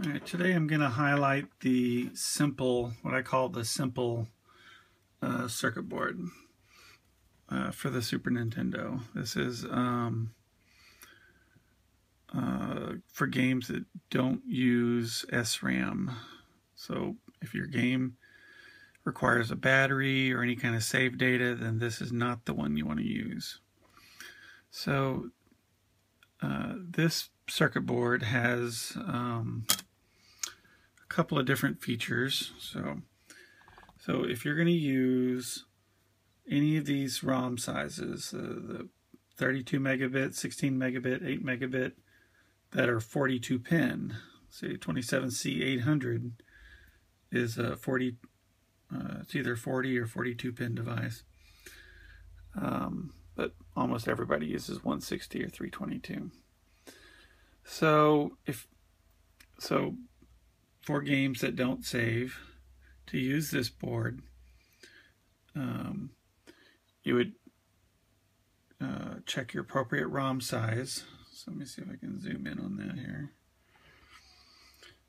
All right, today I'm going to highlight the simple, what I call the simple uh, circuit board uh, for the Super Nintendo. This is um, uh, for games that don't use SRAM. So if your game requires a battery or any kind of save data, then this is not the one you want to use. So uh, this circuit board has um, couple of different features. So, so if you're going to use any of these ROM sizes, uh, the 32 megabit, 16 megabit, 8 megabit, that are 42 pin, say 27C800 is a 40, uh, it's either 40 or 42 pin device. Um, but almost everybody uses 160 or 322. So if so for games that don't save to use this board, um, you would uh, check your appropriate ROM size. So let me see if I can zoom in on that here.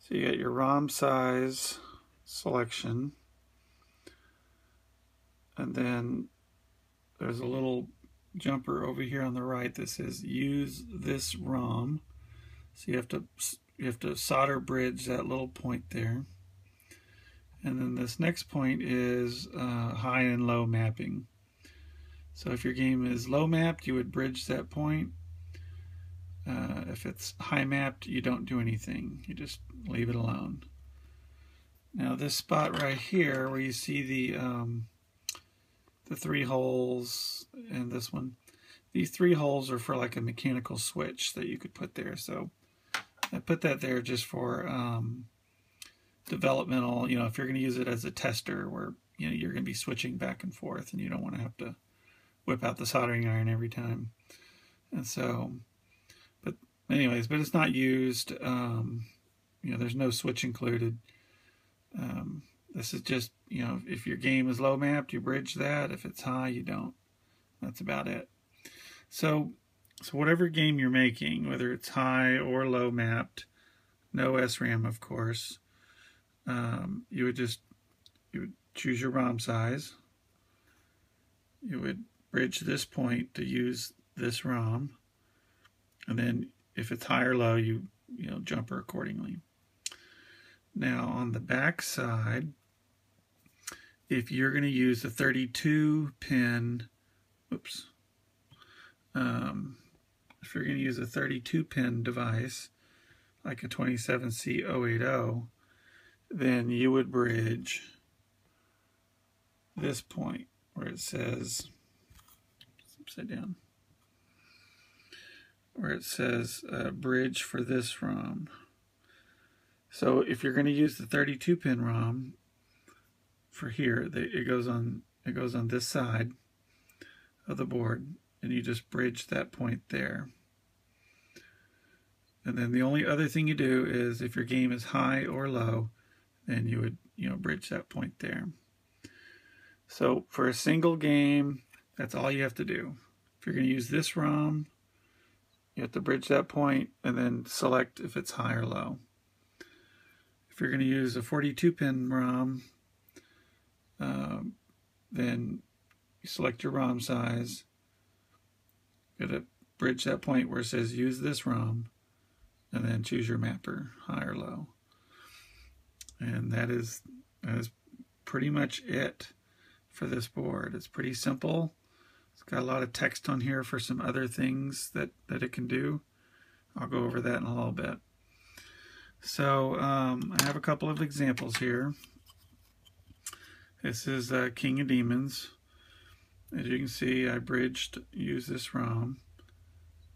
So you got your ROM size selection. And then there's a little jumper over here on the right that says use this ROM. So you have to you have to solder bridge that little point there. And then this next point is uh, high and low mapping. So if your game is low mapped, you would bridge that point. Uh, if it's high mapped, you don't do anything. You just leave it alone. Now this spot right here where you see the um, the three holes and this one, these three holes are for like a mechanical switch that you could put there. So I put that there just for um, developmental, you know, if you're going to use it as a tester where, you know, you're going to be switching back and forth and you don't want to have to whip out the soldering iron every time. And so, but anyways, but it's not used, um, you know, there's no switch included. Um, this is just, you know, if your game is low mapped, you bridge that. If it's high, you don't. That's about it. So so whatever game you're making, whether it's high or low mapped, no SRAM of course, um, you would just you would choose your ROM size. You would bridge this point to use this ROM, and then if it's high or low, you you know jumper accordingly. Now on the back side, if you're going to use a 32 pin, oops, um, if you're going to use a 32 pin device like a 27C080 then you would bridge this point where it says upside down where it says uh, bridge for this ROM so if you're going to use the 32 pin ROM for here it goes on it goes on this side of the board and you just bridge that point there. And then the only other thing you do is if your game is high or low, then you would, you know, bridge that point there. So for a single game, that's all you have to do. If you're going to use this ROM, you have to bridge that point and then select if it's high or low. If you're going to use a 42 pin ROM, um, then you select your ROM size Got to bridge that point where it says use this ROM and then choose your mapper, high or low. And that is, that is pretty much it for this board. It's pretty simple. It's got a lot of text on here for some other things that, that it can do. I'll go over that in a little bit. So um, I have a couple of examples here. This is uh, King of Demons. As you can see, I bridged, use this ROM.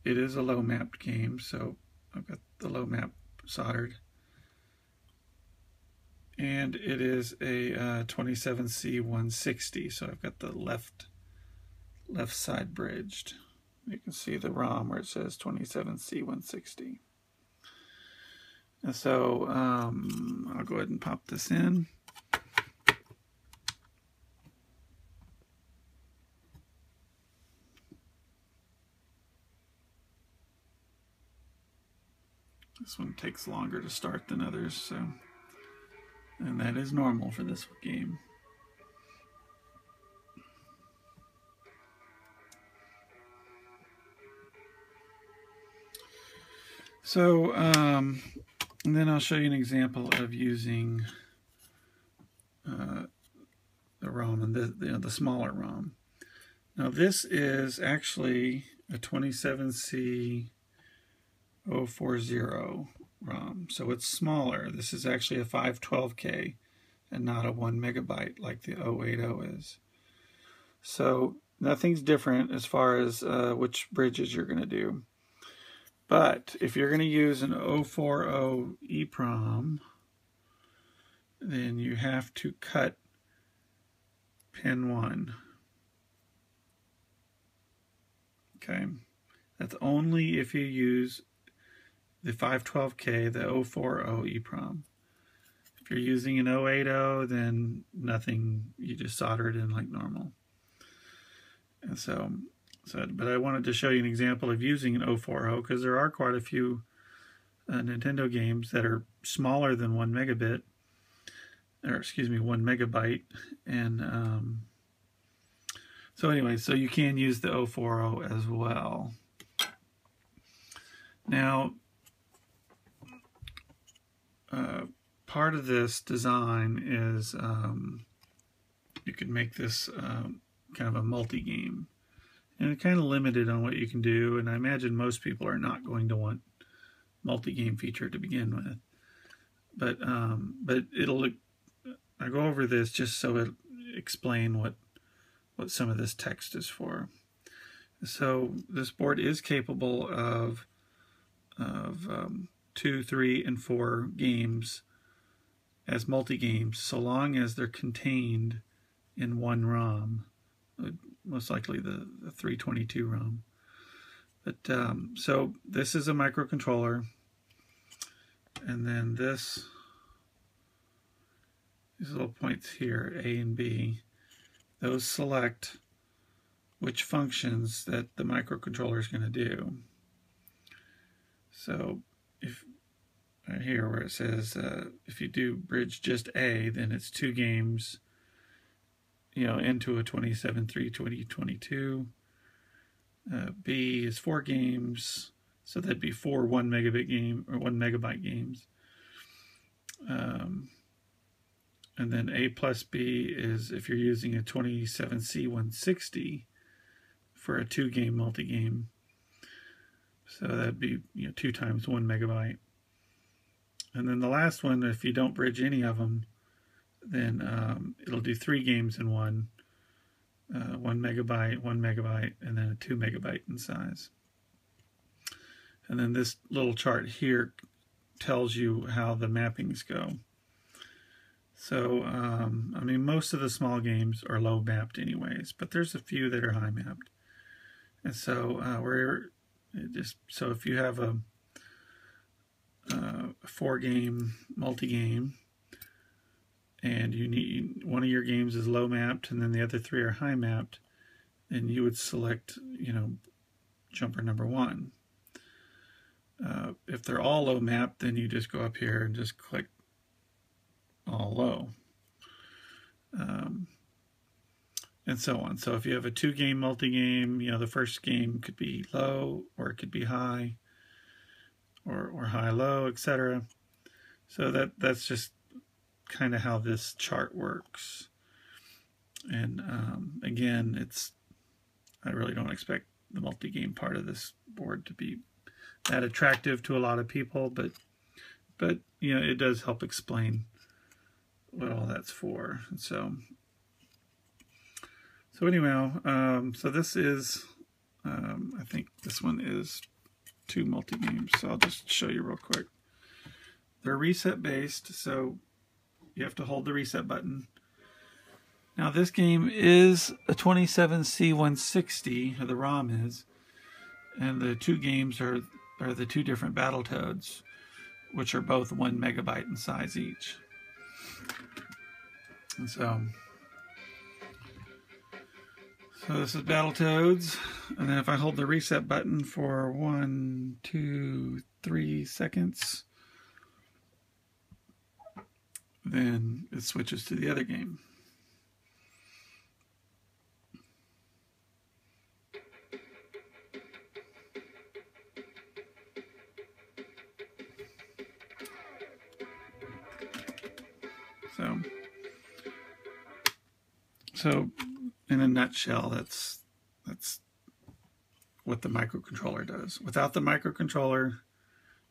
It is a low mapped game, so I've got the low map soldered. And it is a uh, 27C160, so I've got the left left side bridged. You can see the ROM where it says 27C160. And so um, I'll go ahead and pop this in. This one takes longer to start than others, so and that is normal for this game. So, um, and then I'll show you an example of using uh, the ROM and the, the, the smaller ROM. Now this is actually a 27C 040 ROM, so it's smaller. This is actually a 512K and not a 1 megabyte like the 080 is. So nothing's different as far as uh, which bridges you're going to do. But if you're going to use an 040 EEPROM, then you have to cut pin 1. Okay, that's only if you use the 512K, the 040 EEPROM. If you're using an 080, then nothing, you just solder it in like normal. And so, so but I wanted to show you an example of using an 040 because there are quite a few uh, Nintendo games that are smaller than one megabit, or excuse me, one megabyte. And um, so anyway, so you can use the 040 as well. Now, uh, part of this design is um, you can make this um, kind of a multi-game. And it's kind of limited on what you can do, and I imagine most people are not going to want multi-game feature to begin with. But um, but it'll I go over this just so it explain what what some of this text is for. So this board is capable of of um, two, three, and four games as multi-games, so long as they're contained in one ROM, uh, most likely the, the 322 ROM. But um, so this is a microcontroller, and then this these little points here, A and B, those select which functions that the microcontroller is going to do. So if right here where it says uh, if you do bridge just A, then it's two games, you know, into a 27.3 2022. Uh, B is four games, so that'd be four one megabit game or one megabyte games. Um, and then A plus B is if you're using a 27C160 for a two game multi game. So that'd be you know two times one megabyte. And then the last one, if you don't bridge any of them, then um, it'll do three games in one. Uh, one megabyte, one megabyte, and then a two megabyte in size. And then this little chart here tells you how the mappings go. So, um, I mean, most of the small games are low mapped anyways, but there's a few that are high mapped. And so uh, we're just so if you have a, a four game multi game and you need one of your games is low mapped and then the other three are high mapped, then you would select, you know, jumper number one. Uh, if they're all low mapped, then you just go up here and just click all low. Um, and so on. So if you have a two game multi-game, you know, the first game could be low or it could be high or, or high low, etc. So that that's just kind of how this chart works. And um, again, it's I really don't expect the multi-game part of this board to be that attractive to a lot of people, but but you know, it does help explain what all that's for. And so so anyhow, um, so this is, um, I think this one is two multi-games, so I'll just show you real quick. They're reset based, so you have to hold the reset button. Now this game is a 27C160, or the ROM is, and the two games are, are the two different battle Battletoads, which are both one megabyte in size each. And so So this is Battletoads, and then if I hold the reset button for one, two, three seconds, then it switches to the other game. So, so in a nutshell, that's that's what the microcontroller does. Without the microcontroller,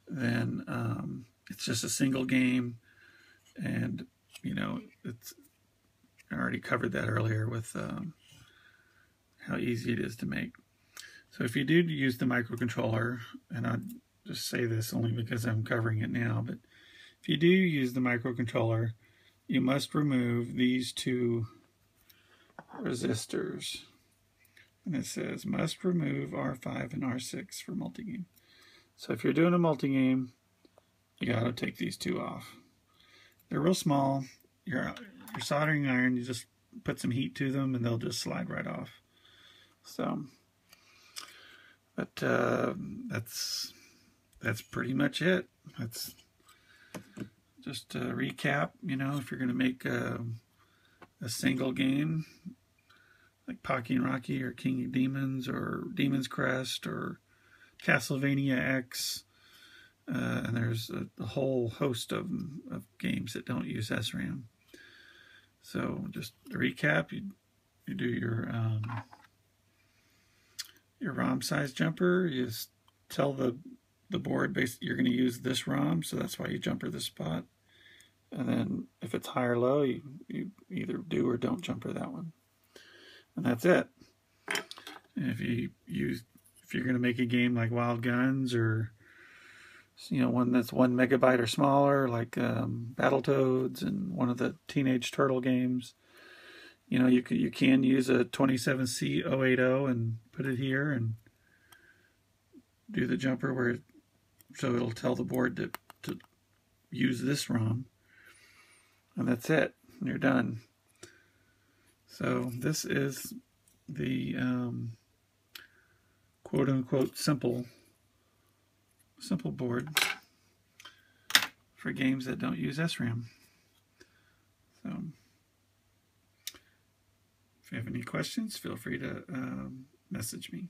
then um, it's just a single game, and you know it's. I already covered that earlier with um, how easy it is to make. So if you do use the microcontroller, and I just say this only because I'm covering it now, but if you do use the microcontroller, you must remove these two resistors. And it says must remove R5 and R6 for multi-game. So if you're doing a multi-game, you got to take these two off. They're real small. Your, your soldering iron, you just put some heat to them and they'll just slide right off. So, but uh, that's that's pretty much it. That's just to recap. You know, if you're going to make a, a single game, like Pocky and Rocky or King of Demons or Demon's Crest or Castlevania X. Uh, and there's a, a, whole host of, of games that don't use SRAM. So just to recap, you, you do your um, your ROM size jumper. You tell the the board basically you're going to use this ROM, so that's why you jumper this spot. And then if it's high or low, you, you either do or don't jumper that one and that's it. And if you use, if you're going to make a game like Wild Guns or you know one that's one megabyte or smaller, like um, Battletoads and one of the Teenage Turtle games, you know you can you can use a 27C080 and put it here and do the jumper where it, so it'll tell the board to to use this ROM, and that's it. You're done. So this is the um, quote unquote simple simple board for games that don't use SRAM. So if you have any questions, feel free to um, message me.